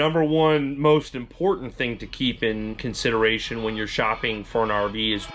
Number one most important thing to keep in consideration when you're shopping for an RV is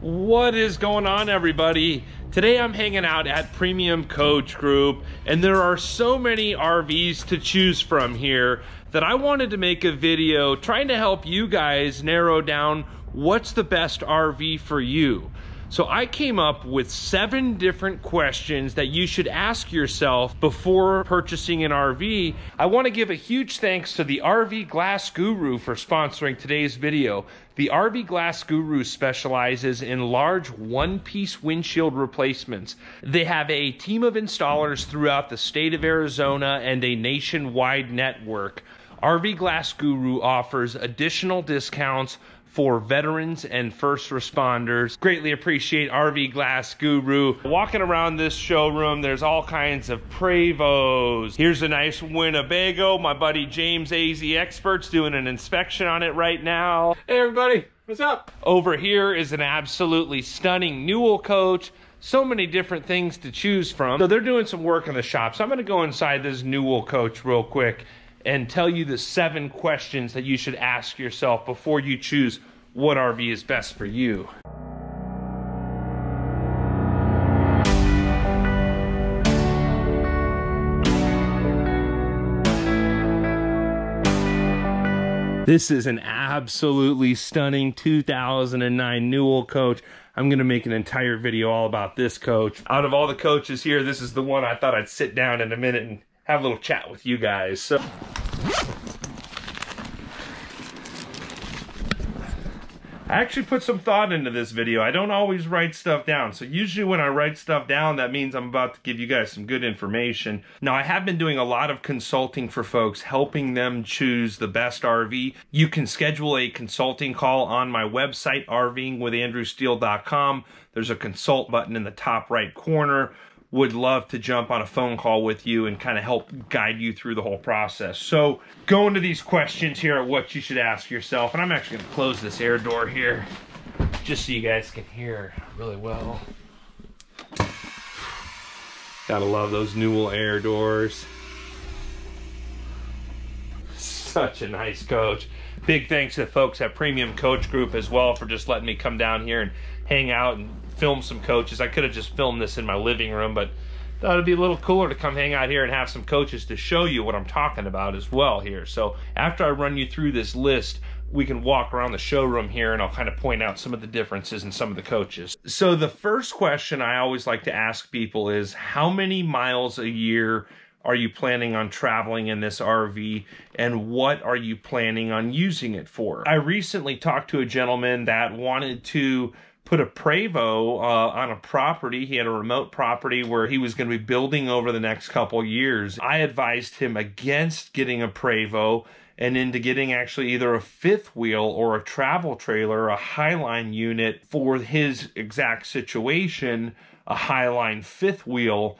What is going on, everybody? Today I'm hanging out at Premium Coach Group, and there are so many RVs to choose from here that I wanted to make a video trying to help you guys narrow down what's the best RV for you. So I came up with seven different questions that you should ask yourself before purchasing an RV. I want to give a huge thanks to the RV Glass Guru for sponsoring today's video. The RV Glass Guru specializes in large one-piece windshield replacements. They have a team of installers throughout the state of Arizona and a nationwide network. RV Glass Guru offers additional discounts for veterans and first responders. Greatly appreciate RV Glass Guru. Walking around this showroom, there's all kinds of Prevosts. Here's a nice Winnebago. My buddy James AZ Experts doing an inspection on it right now. Hey everybody, what's up? Over here is an absolutely stunning Newell coach so many different things to choose from. So they're doing some work in the shop. So I'm gonna go inside this Newell coach real quick and tell you the seven questions that you should ask yourself before you choose what RV is best for you. This is an absolutely stunning 2009 Newell coach. I'm gonna make an entire video all about this coach. Out of all the coaches here, this is the one I thought I'd sit down in a minute and have a little chat with you guys. So I actually put some thought into this video. I don't always write stuff down. So usually when I write stuff down, that means I'm about to give you guys some good information. Now I have been doing a lot of consulting for folks, helping them choose the best RV. You can schedule a consulting call on my website, rvingwithandrewsteele.com. There's a consult button in the top right corner would love to jump on a phone call with you and kind of help guide you through the whole process. So go into these questions here are what you should ask yourself. And I'm actually going to close this air door here just so you guys can hear really well. Gotta love those Newell air doors. Such a nice coach. Big thanks to the folks at Premium Coach Group as well for just letting me come down here and hang out and film some coaches. I could have just filmed this in my living room, but thought it'd be a little cooler to come hang out here and have some coaches to show you what I'm talking about as well here. So after I run you through this list, we can walk around the showroom here and I'll kind of point out some of the differences in some of the coaches. So the first question I always like to ask people is how many miles a year are you planning on traveling in this RV and what are you planning on using it for? I recently talked to a gentleman that wanted to put a Prevost uh, on a property. He had a remote property where he was going to be building over the next couple years. I advised him against getting a Prevost and into getting actually either a fifth wheel or a travel trailer, a Highline unit for his exact situation, a Highline fifth wheel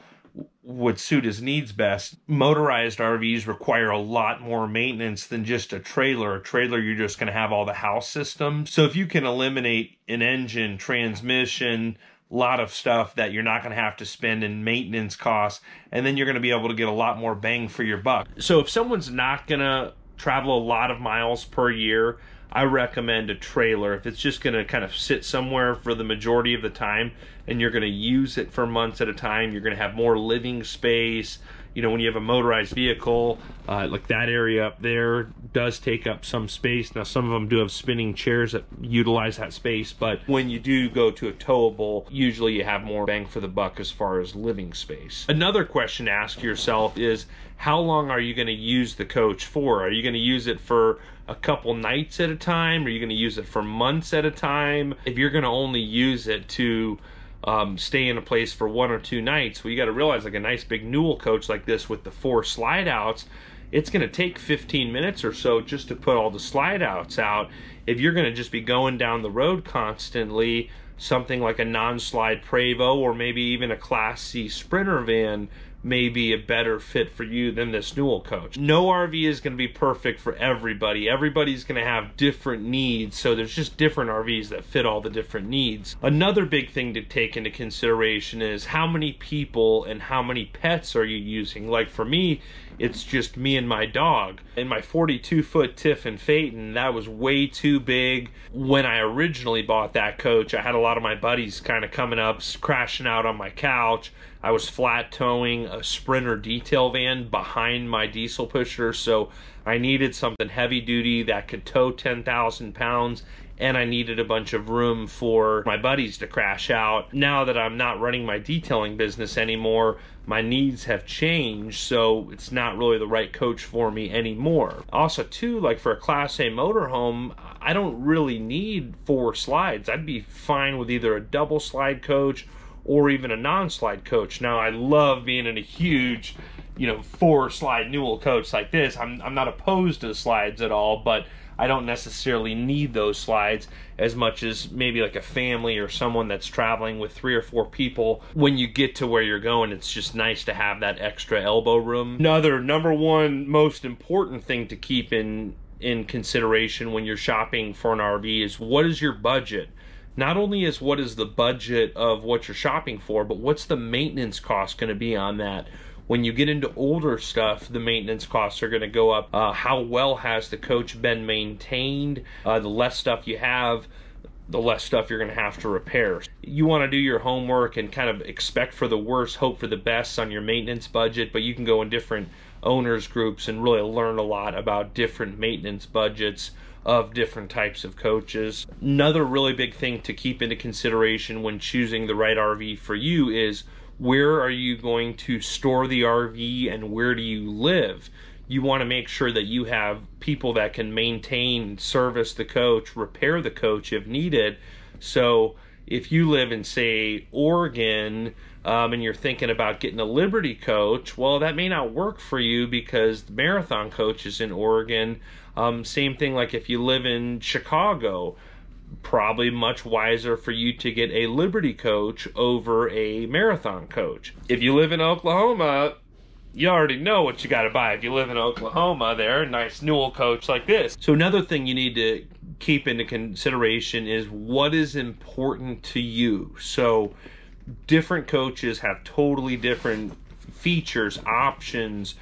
would suit his needs best. Motorized RVs require a lot more maintenance than just a trailer. A trailer, you're just going to have all the house systems. So if you can eliminate an engine, transmission, a lot of stuff that you're not going to have to spend in maintenance costs, and then you're going to be able to get a lot more bang for your buck. So if someone's not going to travel a lot of miles per year, I recommend a trailer. If it's just going to kind of sit somewhere for the majority of the time and you're going to use it for months at a time, you're going to have more living space. You know, when you have a motorized vehicle, uh, like that area up there does take up some space. Now, some of them do have spinning chairs that utilize that space, but when you do go to a towable, usually you have more bang for the buck as far as living space. Another question to ask yourself is how long are you going to use the coach for? Are you going to use it for a couple nights at a time? Are you going to use it for months at a time? If you're going to only use it to um, stay in a place for one or two nights, well, you got to realize like a nice big Newell coach like this with the four slide outs, it's going to take 15 minutes or so just to put all the slide outs out. If you're going to just be going down the road constantly, something like a non-slide Prevost or maybe even a Class C Sprinter van may be a better fit for you than this Newell coach. No RV is going to be perfect for everybody. Everybody's going to have different needs, so there's just different RVs that fit all the different needs. Another big thing to take into consideration is how many people and how many pets are you using? Like for me, it's just me and my dog. In my 42 foot Tiffin Phaeton, that was way too big. When I originally bought that coach, I had a lot of my buddies kind of coming up, crashing out on my couch. I was flat towing a Sprinter detail van behind my diesel pusher, so I needed something heavy duty that could tow 10,000 pounds and I needed a bunch of room for my buddies to crash out. Now that I'm not running my detailing business anymore, my needs have changed, so it's not really the right coach for me anymore. Also, too, like for a Class A motorhome, I don't really need four slides. I'd be fine with either a double slide coach or even a non-slide coach. Now, I love being in a huge, you know, four slide Newell coach like this. I'm I'm not opposed to the slides at all, but I don't necessarily need those slides as much as maybe like a family or someone that's traveling with three or four people. When you get to where you're going, it's just nice to have that extra elbow room. Another number one most important thing to keep in in consideration when you're shopping for an RV is what is your budget? Not only is what is the budget of what you're shopping for, but what's the maintenance cost going to be on that? When you get into older stuff, the maintenance costs are going to go up. Uh, how well has the coach been maintained? Uh, the less stuff you have, the less stuff you're going to have to repair. You want to do your homework and kind of expect for the worst, hope for the best on your maintenance budget, but you can go in different owners groups and really learn a lot about different maintenance budgets of different types of coaches. Another really big thing to keep into consideration when choosing the right RV for you is where are you going to store the RV and where do you live? You want to make sure that you have people that can maintain, service the coach, repair the coach if needed. So if you live in, say, Oregon, um, and you're thinking about getting a Liberty coach, well, that may not work for you because the marathon coach is in Oregon. Um, same thing like if you live in Chicago probably much wiser for you to get a Liberty coach over a marathon coach. If you live in Oklahoma, you already know what you got to buy. If you live in Oklahoma, there, a nice Newell coach like this. So another thing you need to keep into consideration is what is important to you. So different coaches have totally different features, options,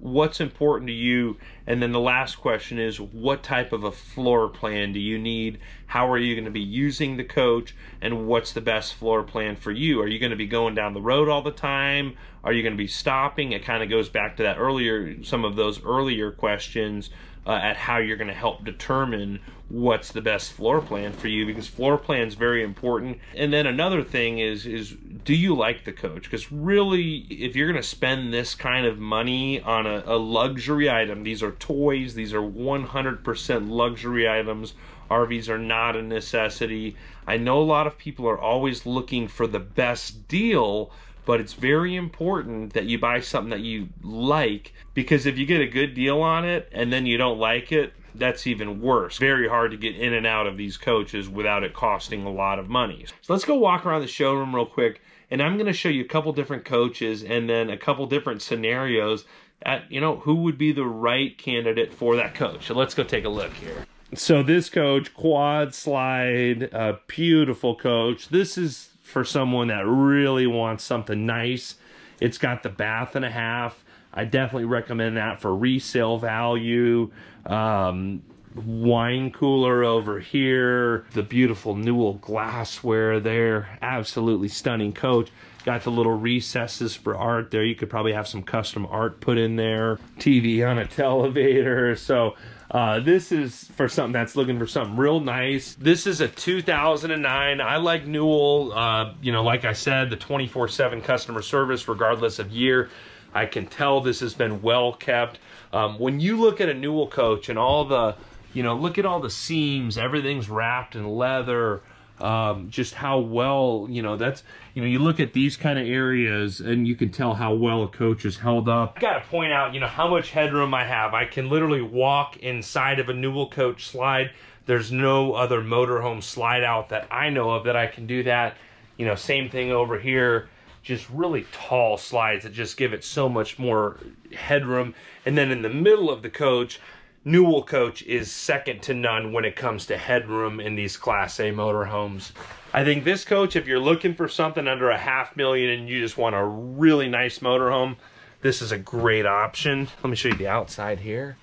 what's important to you? And then the last question is what type of a floor plan do you need? How are you going to be using the coach? And what's the best floor plan for you? Are you going to be going down the road all the time? Are you going to be stopping? It kind of goes back to that earlier some of those earlier questions uh, at how you're going to help determine what's the best floor plan for you because floor plan is very important. And then another thing is is do you like the coach because really if you're going to spend this kind of money on a, a luxury item these are toys these are 100% luxury items RVs are not a necessity. I know a lot of people are always looking for the best deal, but it's very important that you buy something that you like because if you get a good deal on it and then you don't like it, that's even worse. Very hard to get in and out of these coaches without it costing a lot of money. So let's go walk around the showroom real quick and I'm going to show you a couple different coaches and then a couple different scenarios at you know who would be the right candidate for that coach. So let's go take a look here. So this coach, quad slide, a beautiful coach. This is for someone that really wants something nice. It's got the bath and a half. I definitely recommend that for resale value. Um, wine cooler over here. The beautiful Newell glassware there. Absolutely stunning coach. Got the little recesses for art there. You could probably have some custom art put in there. TV on a televator. So uh, this is for something that's looking for something real nice. This is a 2009. I like Newell. Uh, you know, like I said, the 24-7 customer service, regardless of year. I can tell this has been well kept. Um, when you look at a Newell coach and all the, you know, look at all the seams, everything's wrapped in leather um, just how well you know that's you know you look at these kind of areas and you can tell how well a coach is held up. I got to point out you know how much headroom I have. I can literally walk inside of a Newell coach slide. There's no other motorhome slide out that I know of that I can do that. You know, same thing over here. Just really tall slides that just give it so much more headroom. And then in the middle of the coach, Newell coach is second to none when it comes to headroom in these Class A motorhomes. I think this coach, if you're looking for something under a half million and you just want a really nice motorhome, this is a great option. Let me show you the outside here.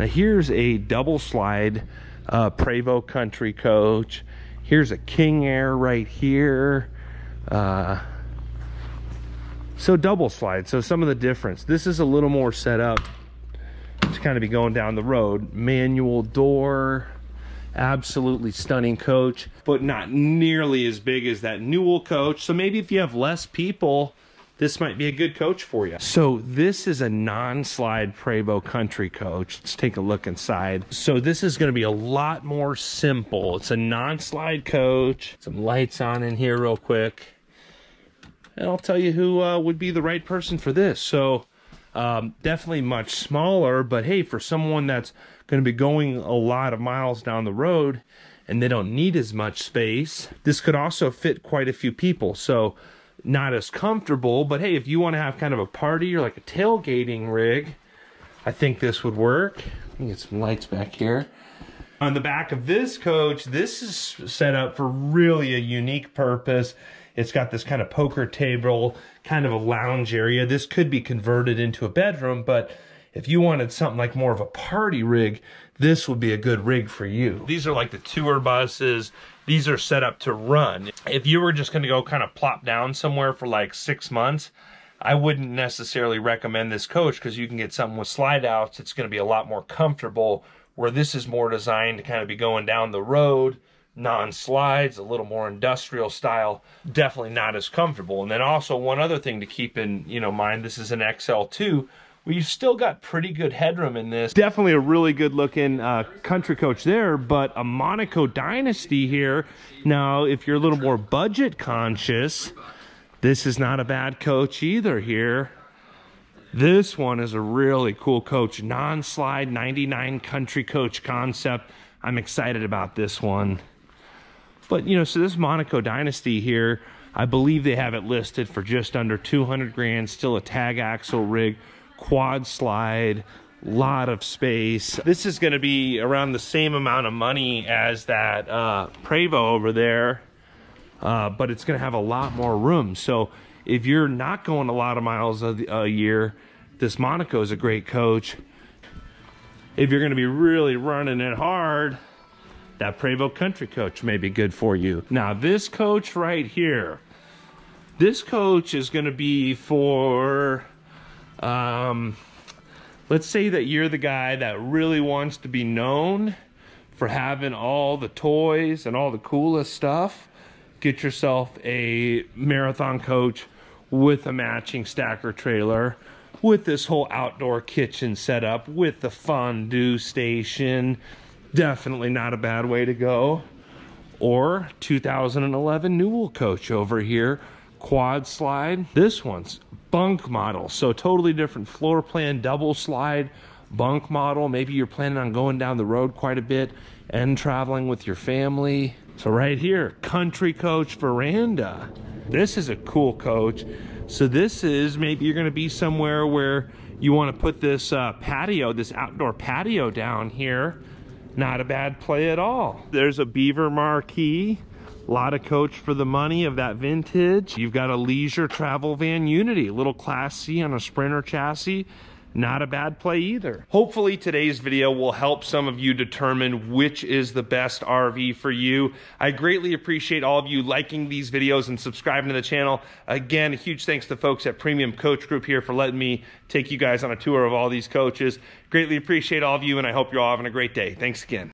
Now here's a double slide uh, Prevost Country coach. Here's a King Air right here. Uh, so double slide. So some of the difference. This is a little more set up to kind of be going down the road. Manual door. Absolutely stunning coach, but not nearly as big as that Newell coach. So maybe if you have less people, this might be a good coach for you. So this is a non-slide Prevost Country coach. Let's take a look inside. So this is gonna be a lot more simple. It's a non-slide coach. Some lights on in here real quick. And I'll tell you who uh, would be the right person for this. So um, definitely much smaller, but hey, for someone that's gonna be going a lot of miles down the road and they don't need as much space, this could also fit quite a few people. So not as comfortable, but hey, if you want to have kind of a party or like a tailgating rig, I think this would work. Let me get some lights back here. On the back of this coach, this is set up for really a unique purpose. It's got this kind of poker table, kind of a lounge area. This could be converted into a bedroom, but if you wanted something like more of a party rig, this would be a good rig for you. These are like the tour buses. These are set up to run. If you were just going to go kind of plop down somewhere for like six months, I wouldn't necessarily recommend this coach because you can get something with slide outs. It's going to be a lot more comfortable where this is more designed to kind of be going down the road, non-slides, a little more industrial style, definitely not as comfortable. And then also one other thing to keep in, you know, mind, this is an XL2, We've still got pretty good headroom in this. Definitely a really good looking uh, country coach there, but a Monaco Dynasty here. Now, if you're a little more budget conscious, this is not a bad coach either here. This one is a really cool coach. Non-slide 99 country coach concept. I'm excited about this one. But, you know, so this Monaco Dynasty here, I believe they have it listed for just under 200 grand, still a tag axle rig quad slide, lot of space. This is gonna be around the same amount of money as that uh, Prevost over there, uh, but it's gonna have a lot more room. So if you're not going a lot of miles a, a year, this Monaco is a great coach. If you're gonna be really running it hard, that Prevost Country Coach may be good for you. Now this coach right here, this coach is gonna be for um, let's say that you're the guy that really wants to be known for having all the toys and all the coolest stuff. Get yourself a marathon coach with a matching stacker trailer with this whole outdoor kitchen setup with the fondue station. Definitely not a bad way to go. Or 2011 Newell coach over here, quad slide. This one's bunk model. So totally different floor plan, double slide bunk model. Maybe you're planning on going down the road quite a bit and traveling with your family. So right here, country coach veranda. This is a cool coach. So this is maybe you're gonna be somewhere where you wanna put this uh, patio, this outdoor patio down here. Not a bad play at all. There's a Beaver Marquis a lot of coach for the money of that vintage. You've got a leisure travel van Unity, a little Class C on a Sprinter chassis. Not a bad play either. Hopefully today's video will help some of you determine which is the best RV for you. I greatly appreciate all of you liking these videos and subscribing to the channel. Again, a huge thanks to folks at Premium Coach Group here for letting me take you guys on a tour of all these coaches. Greatly appreciate all of you and I hope you're all having a great day. Thanks again.